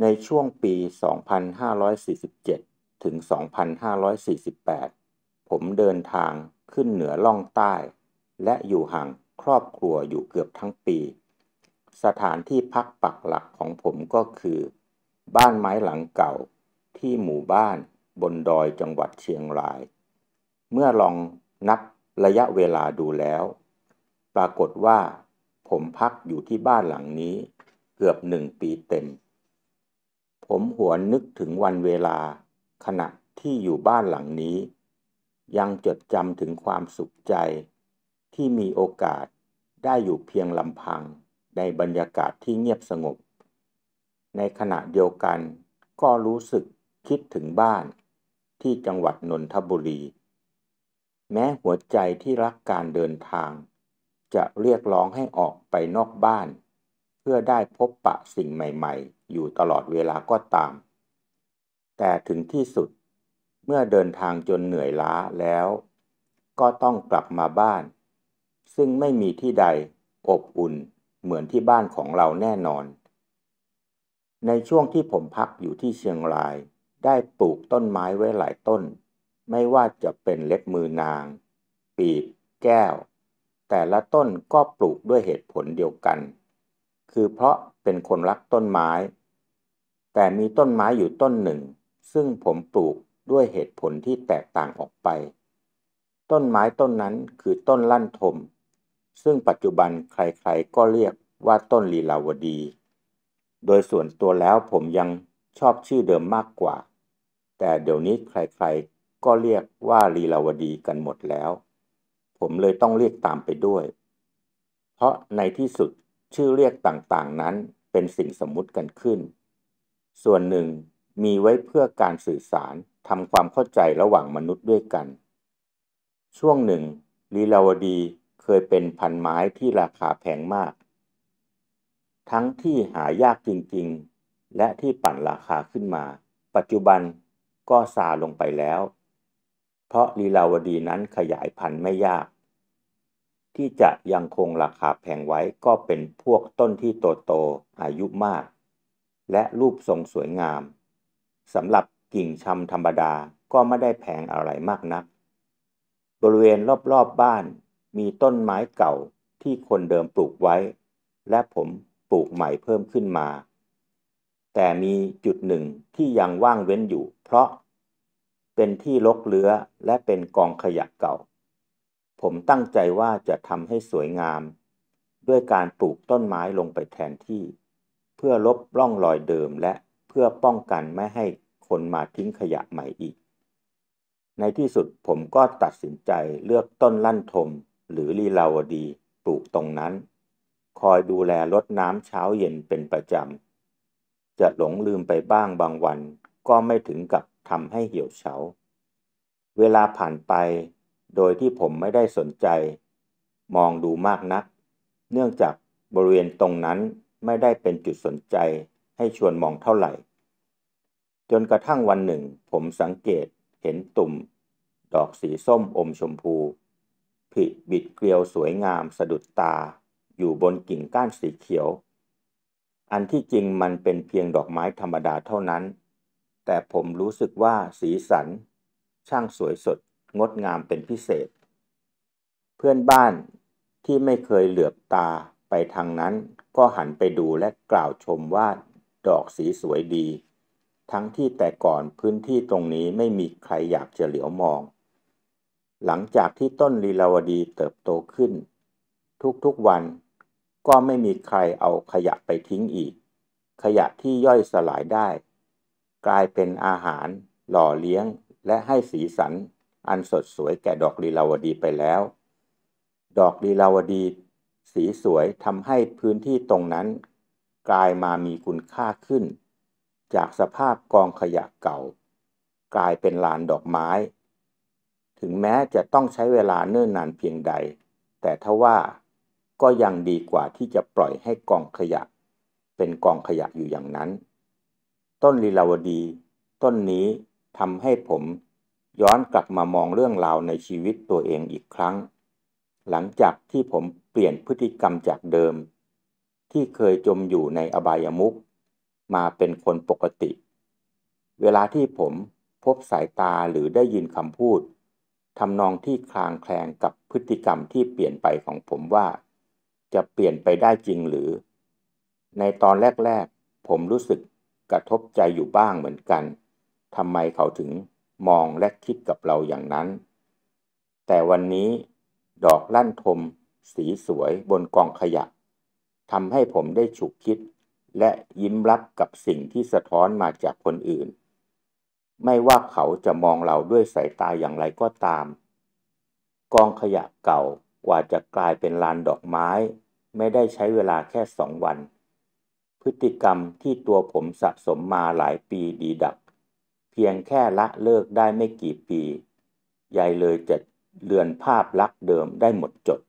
ในช่วงปี 2547 ถึง 2548 ผมเดินทางขึ้นเหนือล่องใต้ และอยู่ห่างครอบครัวอยู่เกือบทั้งปี สถานที่พักปักหลักของผมก็คือ บ้านไม้หลังเก่าที่หมู่บ้านบนดอยจังหวัดเชียงราย เมื่อลองนับระยะเวลาดูแล้ว ปรากฏว่า ผมพักอยู่ที่บ้านหลังนี้ เกือบหนึ่งปีเต็ม ผมหวนนึกถึงวันเวลา ขณะที่อยู่บ้านหลังนี้ ยังจดจำถึงความสุขใจ ที่มีโอกาสได้อยู่เพียงลำพังในบรรยากาศที่เงียบสงบ ในขณะเดียวกันก็รู้สึกคิดถึงบ้านที่จังหวัดนนทบุรี แม้หัวใจที่รักการเดินทาง จะเรียกร้องให้ออกไปนอกบ้าน เพื่อได้พบปะสิ่งใหม่ ๆ อยู่ตลอดเวลาก็ตาม แต่ถึงที่สุดเมื่อเดินทางจนเหนื่อยล้าแล้ว ก็ต้องกลับมาบ้าน ซึ่งไม่มีที่ใดอบอุ่นเหมือนที่บ้านของเราแน่นอน ในช่วงที่ผมพักอยู่ที่เชียงราย ได้ปลูกต้นไม้ไว้หลายต้น ไม่ว่าจะเป็นเล็บมือนาง ปีบ แก้ว แต่ละต้นก็ปลูกด้วยเหตุผลเดียวกัน คือเพราะเป็นคนรักต้นไม้ แต่มีต้นไม้อยู่ต้นหนึ่ง ซึ่งผมปลูกด้วยเหตุผลที่แตกต่างออกไป ต้นไม้ต้นนั้นคือต้นลั่นทม ซึ่งปัจจุบันใครๆก็เรียกว่าต้นลีลาวดี โดยส่วนตัวแล้วผมยังชอบชื่อเดิมมากกว่า แต่เดี๋ยวนี้ใครๆก็เรียกว่าลีลาวดีกันหมดแล้ว ผมเลยต้องเรียกตามไปด้วย เพราะในที่สุดชื่อเรียกต่างๆนั้นเป็นสิ่งสมมุติกันขึ้น ส่วนหนึ่งมีไว้เพื่อการสื่อสารทำความเข้าใจระหว่างมนุษย์ด้วยกัน ช่วงหนึ่งลีลาวดีเคยเป็นพันไม้ที่ราคาแพงมาก ทั้งที่หายากจริงๆ และที่ปั่นราคาขึ้นมา ปัจจุบันก็ซาลงไปแล้ว เพราะลีลาวดีนั้นขยายพันธุ์ไม่ยาก ที่จะยังคงราคาแพงไว้ก็เป็นพวกต้นที่โตโตอายุมาก และรูปทรงสวยงามสำหรับกิ่งชำธรรมดาก็ไม่ได้แพงอะไรมากนัก บริเวณรอบๆบบ้านมีต้นไม้เก่าที่คนเดิมปลูกไว้ และผมปลูกใหม่เพิ่มขึ้นมา แต่มีจุดหนึ่งที่ยังว่างเว้นอยู่ เพราะเป็นที่ลกเลื้อและเป็นกองขยะเก่า ผมตั้งใจว่าจะทำให้สวยงาม ด้วยการปลูกต้นไม้ลงไปแทนที่ เพื่อลบร่องรอยเดิมและเพื่อป้องกันไม่ให้คนมาทิ้งขยะใหม่อีก ในที่สุดผมก็ตัดสินใจเลือกต้นลั่นทม หรือลีลาวดีปลูกตรงนั้น คอยดูแลรดน้ำเช้าเย็นเป็นประจำ จะหลงลืมไปบ้างบางวันก็ไม่ถึงกับทำให้เหี่ยวเฉา เวลาผ่านไป โดยที่ผมไม่ได้สนใจ มองดูมากนัก เนื่องจากบริเวณตรงนั้น ไม่ได้เป็นจุดสนใจให้ชวนมองเท่าไหร่ จนกระทั่งวันหนึ่ง ผมสังเกตเห็นตุ่ม ดอกสีส้มอมชมพู ผิบิดเกลียวสวยงามสะดุดตา อยู่บนกิ่งก้านสีเขียว อันที่จริงมันเป็นเพียงดอกไม้ธรรมดาเท่านั้น แต่ผมรู้สึกว่าสีสัน ช่างสวยสดงดงามเป็นพิเศษ เพื่อนบ้านที่ไม่เคยเหลือบตาไปทางนั้น ก็หันไปดูและกล่าวชมว่าดอกสีสวยดี ทั้งที่แต่ก่อนพื้นที่ตรงนี้ไม่มีใครอยากจะเหลียวมอง หลังจากที่ต้นลีลาวดีเติบโตขึ้น ทุกๆวันก็ไม่มีใครเอาขยะไปทิ้งอีก ขยะที่ย่อยสลายได้ กลายเป็นอาหาร หล่อเลี้ยงและให้สีสัน อันสดสวยแก่ดอกลีลาวดีไปแล้ว ดอกลีลาวดี สีสวยทำให้พื้นที่ตรงนั้น กลายมามีคุณค่าขึ้น จากสภาพกองขยะเก่า กลายเป็นลานดอกไม้ ถึงแม้จะต้องใช้เวลาเนิ่นนานเพียงใด แต่ทว่าก็ยังดีกว่าที่จะปล่อยให้กองขยะ เป็นกองขยะอยู่อย่างนั้น ต้นลีลาวดี ต้นนี้ทำให้ผมย้อนกลับมามองเรื่องราวในชีวิตตัวเองอีกครั้ง หลังจากที่ผมเปลี่ยนพฤติกรรมจากเดิม ที่เคยจมอยู่ในอบายมุขมาเป็นคนปกติ เวลาที่ผมพบสายตาหรือได้ยินคำพูดทำนองที่คลางแคลงกับพฤติกรรมที่เปลี่ยนไปของผมว่า จะเปลี่ยนไปได้จริงหรือ ในตอนแรกๆ ผมรู้สึกกระทบใจอยู่บ้างเหมือนกันทำไมเขาถึงมองและคิดกับเราอย่างนั้น แต่วันนี้ ดอกลั่นทม สีสวยบนกองขยะทำให้ผมได้ฉุกคิด และยิ้มรับกับสิ่งที่สะท้อนมาจากคนอื่น ไม่ว่าเขาจะมองเราด้วยสายตาอย่างไรก็ตาม กองขยะเก่ากว่าจะกลายเป็นลานดอกไม้ ไม่ได้ใช้เวลาแค่สองวัน พฤติกรรมที่ตัวผมสะสมมาหลายปีดีดัก เพียงแค่ละเลิกได้ไม่กี่ปียายเลยจะ เลือนภาพลักษณ์เดิมได้หมดจด